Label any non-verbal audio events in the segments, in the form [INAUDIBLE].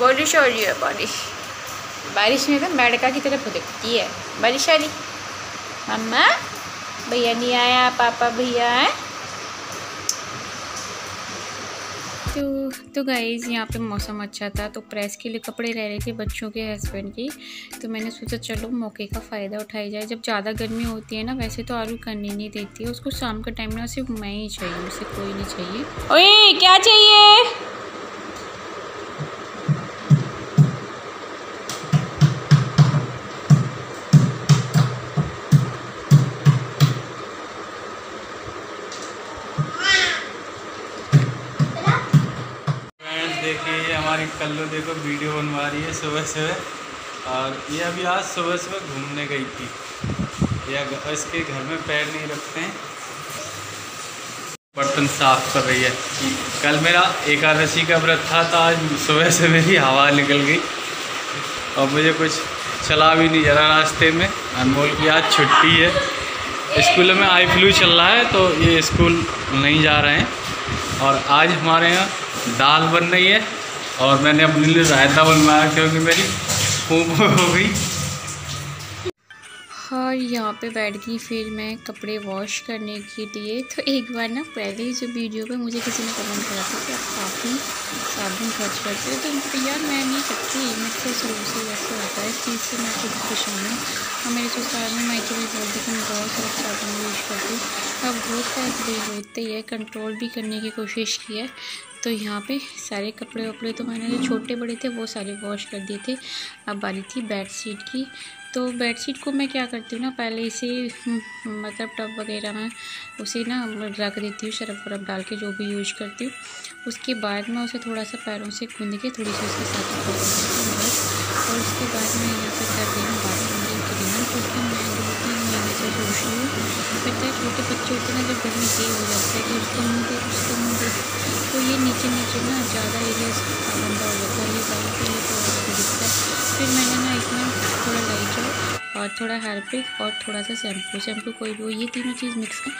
बारिश हो रही है बारिश। बारिश में तो मेडका की तरफ़ दिखती है। बारिश आ रही मम्मा भैया नहीं आया पापा भैया है। तो तो गाइज़ यहाँ पे मौसम अच्छा था तो प्रेस के लिए कपड़े रह रहे थे बच्चों के हस्बैंड की। तो मैंने सोचा चलो मौके का फ़ायदा उठाई जाए। जब ज़्यादा गर्मी होती है ना वैसे तो आलू करनी नहीं देती। है उसको शाम के टाइम ना सिर्फ़ मैं ही चाहिए उसे कोई नहीं चाहिए। ओए क्या चाहिए? देखिए हमारी कल्लू देखो, वीडियो बनवा रही है सुबह सुबह। और ये अभी आज सुबह सुबह घूमने गई थी। या इसके घर में पैर नहीं रखते हैं। बर्तन साफ़ कर रही है। कल मेरा एकादशी का व्रत था तो आज सुबह से मेरी हवा निकल गई। और मुझे कुछ चला भी नहीं जा रहा रास्ते में। अनमोल की आज छुट्टी है। स्कूल में आई फ्लू चल रहा है तो ये स्कूल नहीं जा रहे हैं। और आज हमारे यहाँ दाल बन रही है, और मैंने अपने लिए रायता बनवाया, क्योंकि मेरी खूब [LAUGHS] हो गई। और यहाँ पे बैठ गई फिर मैं कपड़े वॉश करने के लिए। तो एक बार ना पहले ही जो वीडियो पे मुझे किसी ने कमेंट करा था कि आप काफ़ी साबुन खर्च करते हो तो यार, मैं नहीं करती मेरे से शुरू से वैसे होता है, इस चीज़ से मैं खुद खुश हूँ और मेरे ससुराल में माइके भी बोलती कि मैं बहुत सारा साबुन यूज़ करती अब बहुत सारे होते ही है कंट्रोल भी करने की कोशिश की है। तो यहाँ पे सारे कपड़े वपड़े तो मैंने जो छोटे बड़े थे, वो सारे वॉश कर दिए थे। अब बारी थी बेड शीट की। तो बेड शीट को मैं क्या करती हूँ ना, पहले इसे मतलब टब वगैरह में उसे ना रख देती हूँ शरफ वरफ डाल के जो भी यूज़ करती हूँ। उसके बाद मैं उसे थोड़ा सा पैरों से गूंद के थोड़ी सी उसके साथ और उसके बाद मैं यहाँ पर कर रही हूँ बाथरूम क्लीनिंग क्योंकि मैं दो तीन महीने से सोच रही हूँ। पता है छोटे बच्चे हैं ना जब घर में ये हो जाता है कि उसको मुँह दे उसको मुँह दे तो ये नीचे नीचे ना ज़्यादा एरिया गंदा हो जाता है, ये बाल के लिए तो दिखता है। फिर मैंने ना इसमें थोड़ा लाइट और थोड़ा हार्पिक और थोड़ा सा शैम्पू शैम्पू कोई भी हो, ये तीनों चीज़ मिक्स है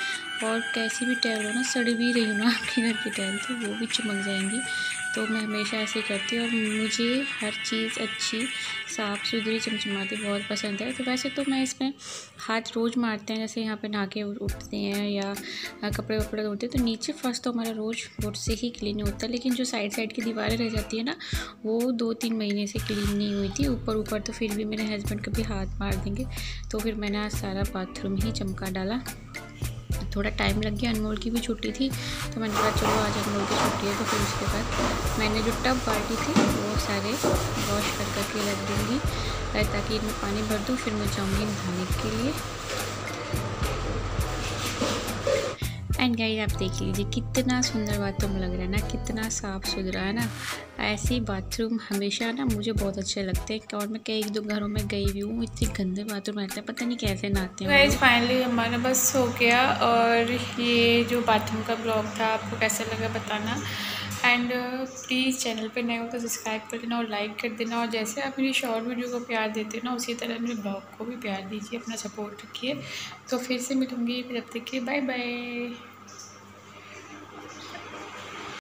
और कैसी भी टैल हो ना, सड़ भी रही हूँ ना आपके घर की टैल तो वो भी चमक जाएँगी। तो मैं हमेशा ऐसे करती हूँ और मुझे हर चीज़ अच्छी, साफ़ सुथरी चमचमाती बहुत पसंद है। तो वैसे तो मैं इसमें हाथ रोज़ मारते हैं, जैसे यहाँ पे नहा के उठते हैं या कपड़े वपड़े धोते हैं तो नीचे फ़र्स्ट तो हमारा रोज़ बोट से ही क्लीन होता है, लेकिन जो साइड साइड की दीवारें रह जाती है ना, वो दो तीन महीने से क्लीन नहीं हुई थी। ऊपर ऊपर तो फिर भी मेरे हस्बैंड कभी हाथ मार देंगे तो फिर मैंने सारा बाथरूम ही चमका डाला। थोड़ा टाइम लग गया अनमोल की भी छुट्टी थी तो मैंने कहा चलो आज अनमोल की छुट्टी है तो फिर उसके बाद मैंने जो टब बाल्टी थी, वो सारे वॉश कर करके रख दूँगी, ताकि इनमें पानी भर दूँ, फिर मैं जाऊँगी नहाने के लिए। एंड गाइस आप देख लीजिए कितना सुंदर बाथरूम लग रहा है ना कितना साफ़ सुथरा है ना। ऐसे बाथरूम हमेशा ना मुझे बहुत अच्छे लगते हैं। और मैं कई दो घरों में गई भी हूँ इतने गंदे बाथरूम रहते हैं पता नहीं कैसे नहाते हैं गाइस फाइनली हमारा बस हो गया और ये जो बाथरूम का ब्लॉग था आपको कैसा लगा बताना। एंड प्लीज़ चैनल पे नए हो तो सब्सक्राइब कर देना और लाइक कर देना। और जैसे आप मेरी शॉर्ट वीडियो को प्यार देते हो ना उसी तरह मेरे ब्लॉग को भी प्यार दीजिए अपना सपोर्ट रखिए। तो फिर से मिलूँगी तब तक के बाय बाय